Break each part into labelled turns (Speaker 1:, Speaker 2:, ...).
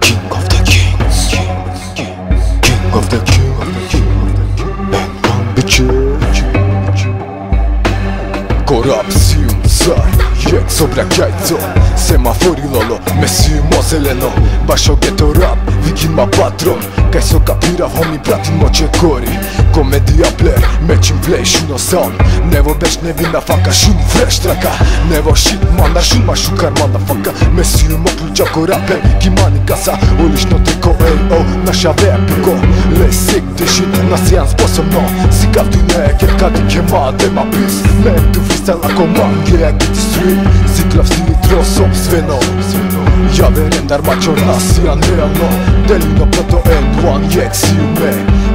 Speaker 1: King of the kings. King of the kings. And one bitch Korupcjon, saj, jek sobra kajco Semafori lolo, me sy mo zeleno Basho ghetto rap, има патрон Кај со во ми прати моче кори Комедија плер, мечим влеј шуно не волбеш беш невина фака, шум фреш трака Нево шит мана, шума шукар мана фака Месију моклуќа ко рапе, ки мани каса. Улично ко ей, о, наша веја пико. Ле сик, ти шит, на сијан способно Сика ти не е, ке кади ке ма, дема пис. Не, ту фристайл, ако ман, ке е, ке ти стрит Сиклав сили тросом, свено, свено Ja veren dar ma qor nas janë real no Deli no proto end one, jek si u me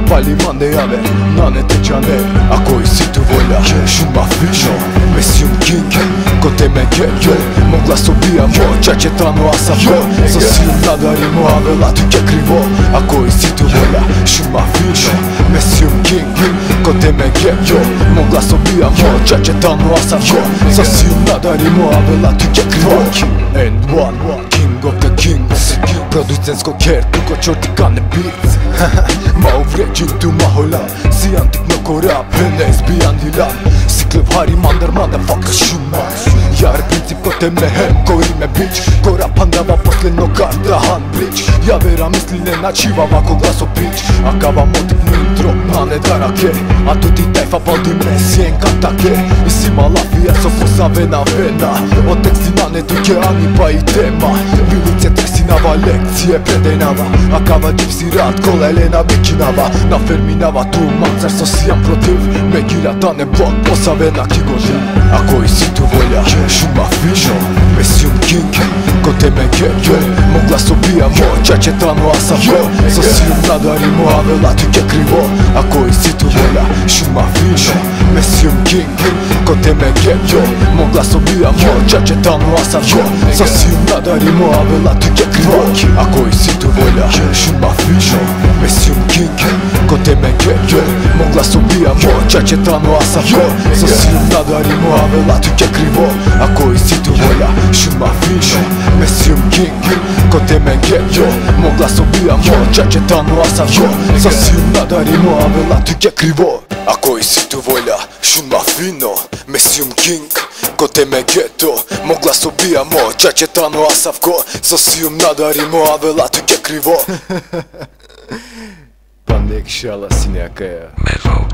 Speaker 1: Pali mande jave, nane të qane Ako i si të shumë ma fisho Me si kote me kekjo Mo glaso bia mo, qa që asa fo So si un nadari mo avela ty ke krivo Ako i si të volja, shumë ma fisho Me si un king, kote me kekjo Mo glaso bia mo, qa që asa fo So si un nadari mo avela ty ke krivo And one, king of the kings. Producents կոքեր, դու կոչոր տիկան է բից Մաով ռեջին դու մահոլա Սիան տիկ նոքորա, պեն ես բիան հիլան Սիկլև հարի մանդր մադը վակը շումա Յար պրինցիպ կոտեմ է հեմ, կոյիմ է բիչ Կորապան դավա պրտլեն նոկար դահան բրիչ Я վերամիս լինեն աչիվ ավակով լասո բիչ Ակավա մոտիկ նույն տրոպ, ման է դարակ է, ատուտի տ Лифа води ме сенката таке. И си малафија со посавена вена. Од текстина не туке ани па и тема. Билице тресинава лекција преденава. А кава джипси рад колелена бикинава На ферминава ту манцар со сијам против. Мегирата не блок посавена кигожа Ако и си ту волјаш? dano a sacou Să simt nadar imoabil tu ce crivo A coisit o bolea și m-a vinșo Me simt é king, cu te me gheb yo. Mă glas o bia mă, ceea ce dano a sacou Să tu ce crivo A coisit o bolea și m-a vinșo Me simt king, cu te me gheb yo. Mă o bia mă, ceea ce dano a sacou Să simt nadar la tu ce crivo A coisit o bolea și m-a king, こてめげよもうグラスをビアもジャケットの朝よさすなだりも油とけくりを Ako i si tu volja, shumë ma fino Mesium king, kote me geto Mogla su bija mo, qa që ta no asavko Sosium nadarimo, a vela ty ke krivo Pandek shala sinjaka ja Me
Speaker 2: vau